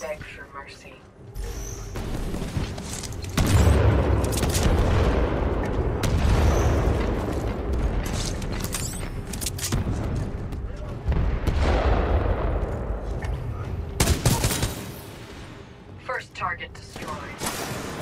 beg for mercy. First target destroyed.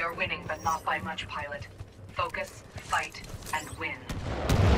We are winning, but not by much, pilot. Focus, fight, and win.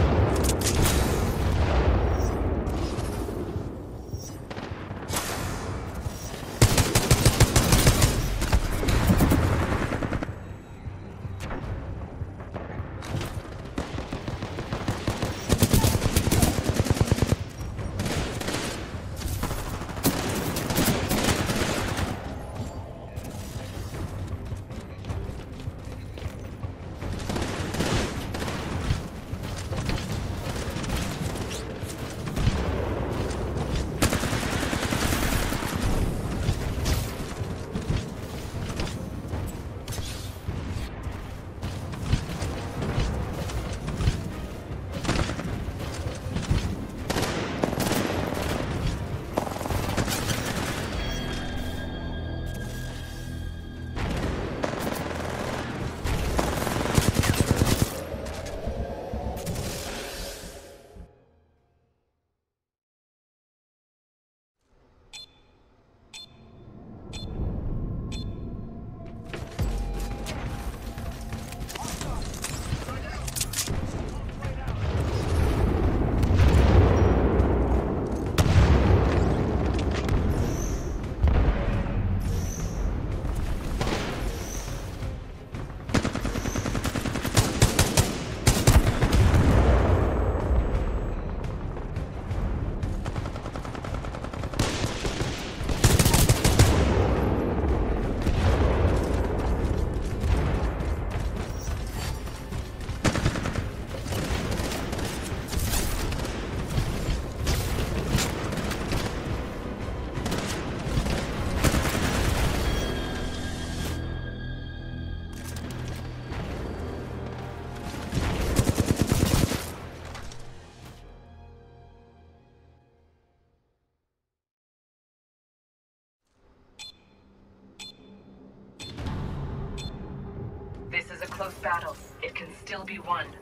Still be won.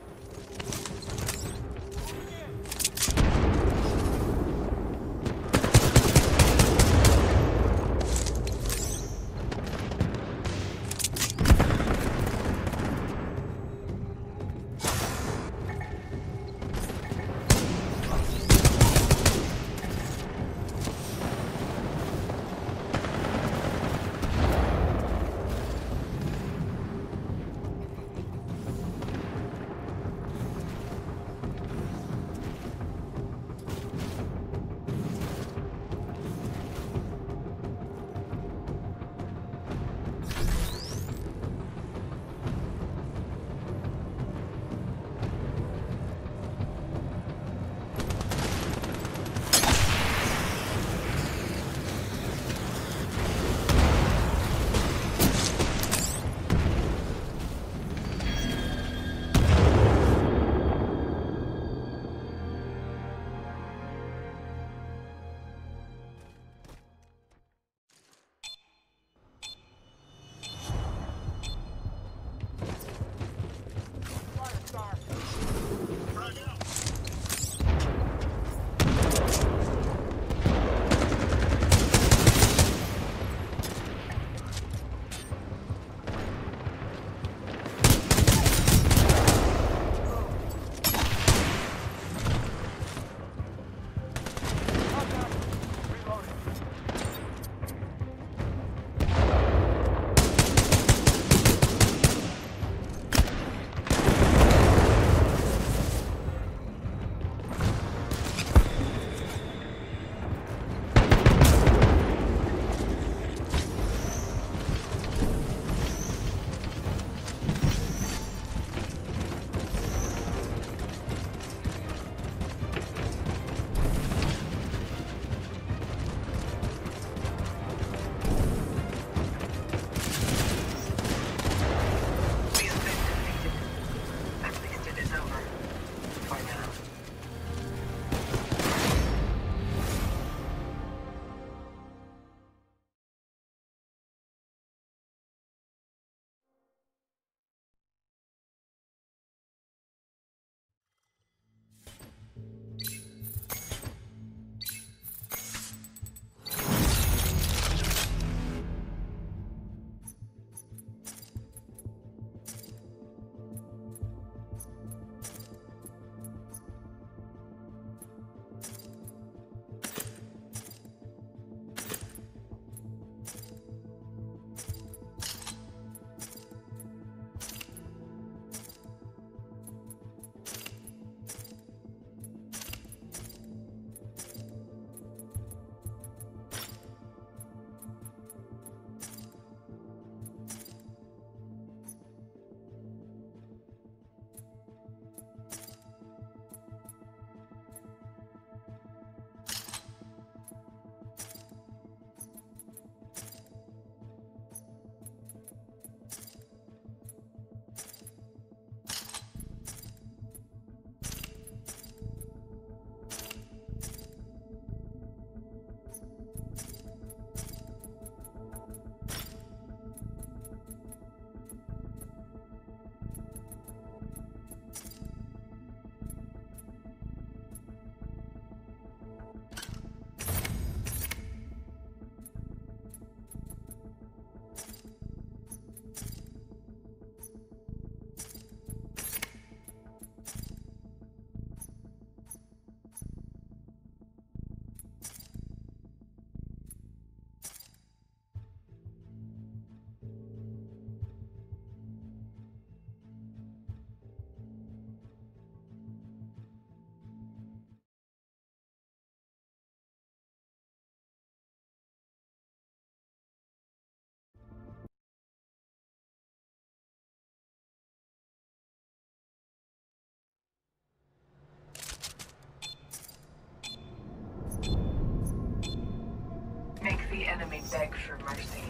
For mercy.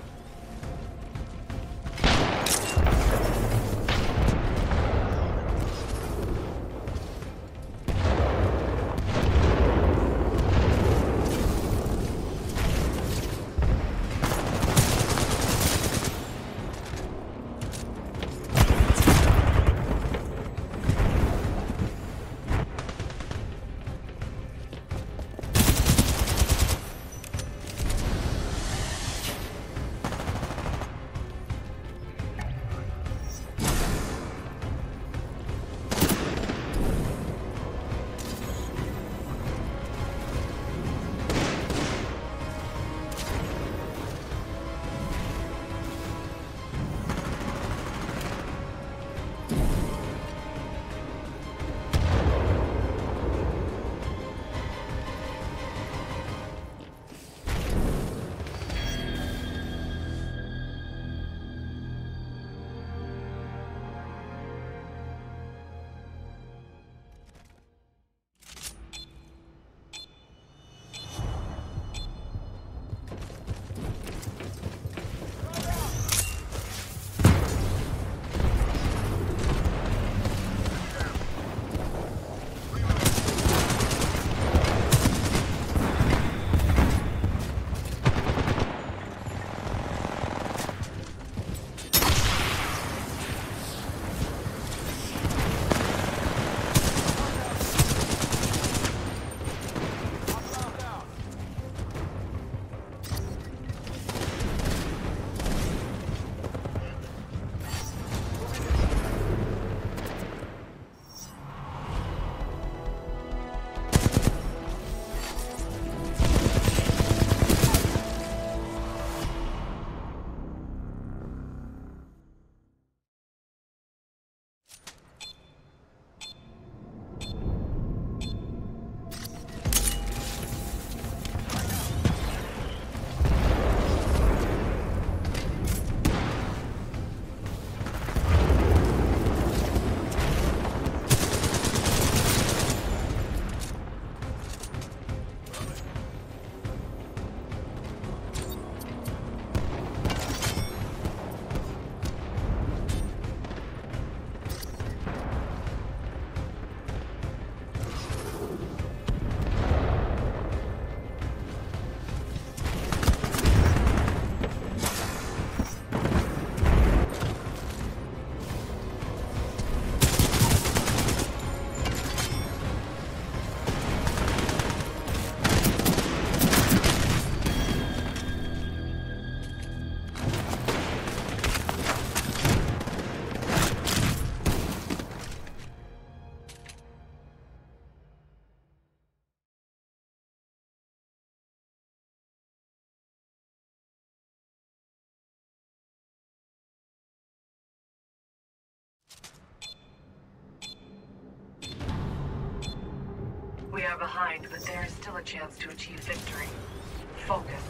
Behind, but there is still a chance to achieve victory. Focus.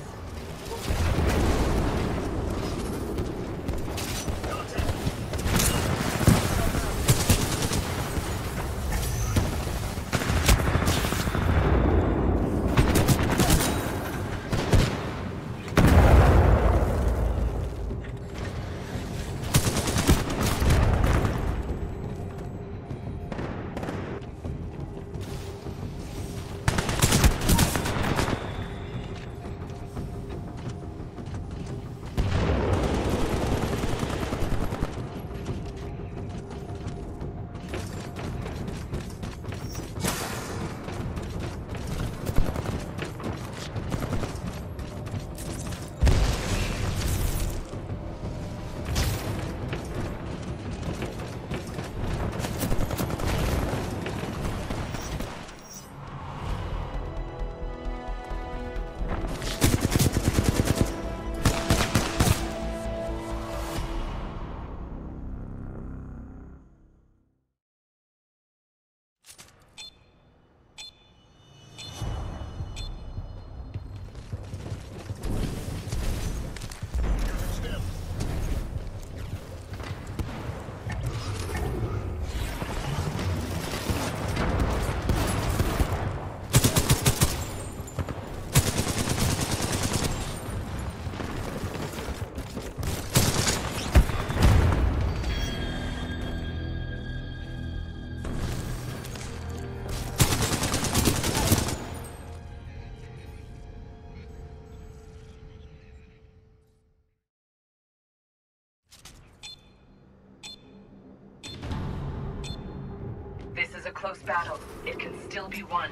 Battle. It can still be won.